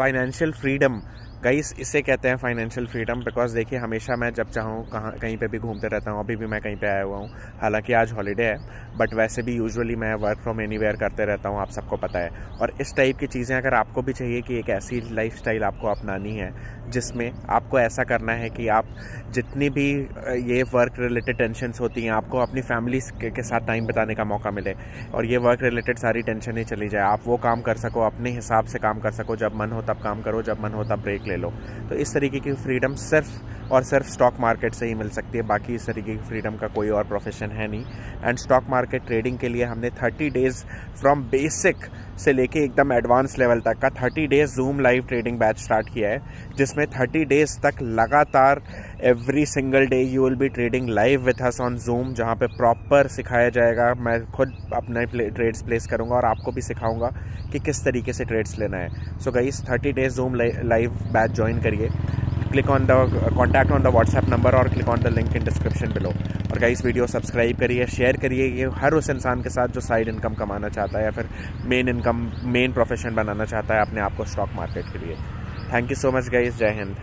Financial freedom guys इसे कहते हैं फाइनेंशियल फ्रीडम बिकॉज़ देखिए, हमेशा मैं जब चाहूँ, कहाँ, कहीं पे भी घूमते रहता हूँ, अभी भी मैं कहीं पे आया हुआ हूँ। हालाँकि आज हॉलीडे है बट वैसे भी यूजुअली मैं वर्क फ्रॉम एनीवेयर करते रहता हूँ, आप सबको पता है। और इस टाइप की चीज़ें अगर आपको भी चाहिए कि एक ऐसी लाइफ आपको अपनानी है, जिसमें आपको ऐसा करना है कि आप जितनी भी ये वर्क रिलेटेड टेंशन होती हैं, आपको अपनी फैमिली के साथ टाइम बिताने का मौका मिले, और ये वर्क रिलेटेड सारी टेंशन ही चली जाए। आप वो काम कर सको, अपने हिसाब से काम कर सको, जब मन हो तब काम करो, जब मन हो तब ब्रेक ले लो। तो इस तरीके की फ्रीडम सिर्फ़ और सिर्फ़ स्टॉक मार्केट से ही मिल सकती है। बाकी इस तरीके की फ्रीडम का कोई और प्रोफेशन है नहीं। एंड स्टॉक मार्केट ट्रेडिंग के लिए हमने 30 डेज़ फ्रॉम बेसिक से लेके एकदम एडवांस लेवल तक का 30 days Zoom live trading batch start किया है, जिसमें 30 डेज़ तक लगातार every single day you will be trading live with us on Zoom जहाँ पे प्रॉपर सिखाया जाएगा। मैं खुद अपने ट्रेड्स प्लेस करूँगा और आपको भी सिखाऊँगा कि किस तरीके से ट्रेड्स लेना है। So guys thirty days Zoom live batch join करिए। Click on the contact on the WhatsApp number और click on the link in description below और गाइस वीडियो सब्सक्राइब करिए शेयर करिए ये हर उस इंसान के साथ जो साइड इनकम कमाना चाहता है या फिर मेन इनकम मेन प्रोफेशन बनाना चाहता है अपने आप को स्टॉक मार्केट के लिए. Thank you so much guys जय हिंद